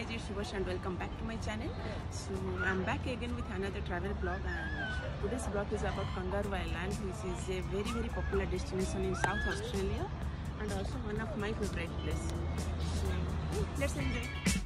guys, it's Subhash and welcome back to my channel. So I'm back again with another travel blog and today's blog is about Kangaroo Island which is a very very popular destination in South Australia and also one of my favorite places. So let's enjoy.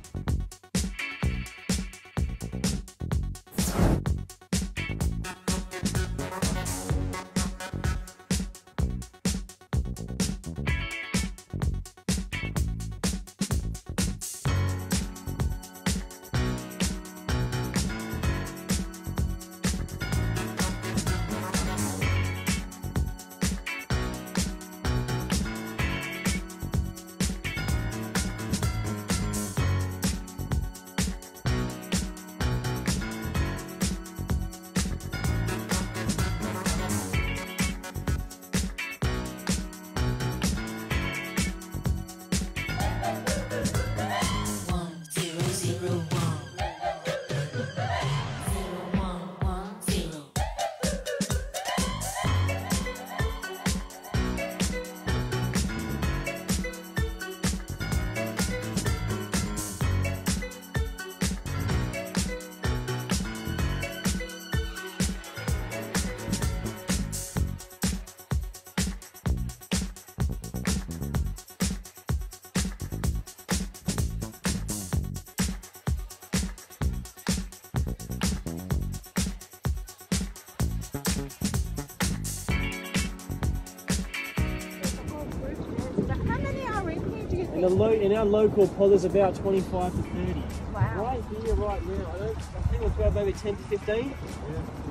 The in our local pod is about 25 to 30. Wow. Right here, right now. I, don't, I think we've got maybe 10 to 15.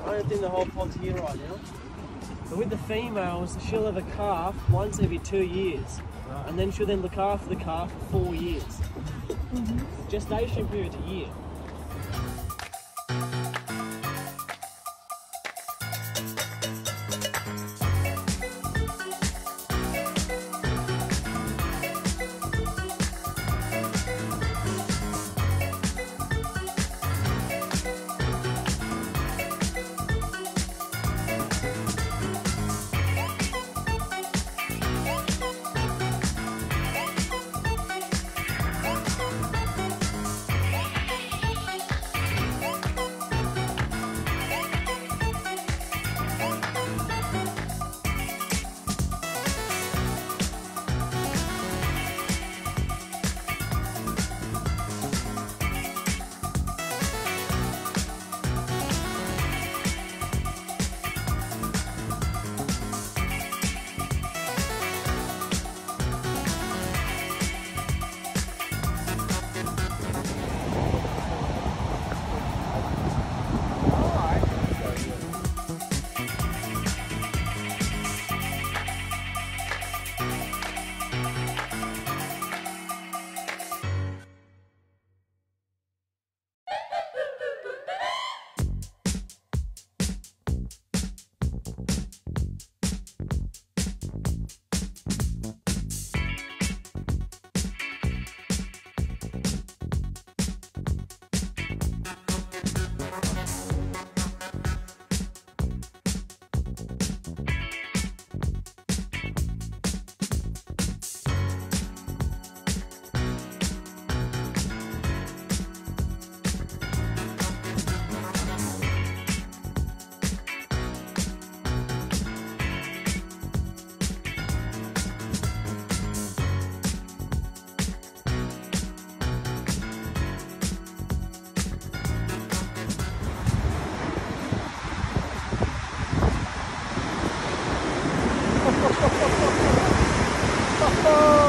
I don't think the whole pod's here right now. But with the females, she'll have a calf once every two years. And then she'll then look after the calf for four years. Mm-hmm. Gestation period's a year. Oh.